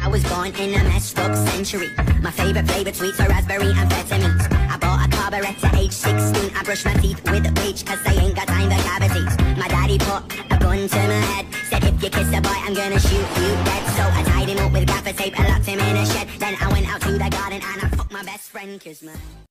I was born in a messed up century. My favorite flavored sweets are raspberry and amphetamines. I bought a carburet at age 16. I brush my teeth with bleach cause I ain't got time for cavities. My daddy put a gun to my head. Said if you kiss a boy, I'm gonna shoot you dead. So I tied him up with gaffer tape and locked him in a shed. Then I went out to the garden and I fucked my best friend cause my...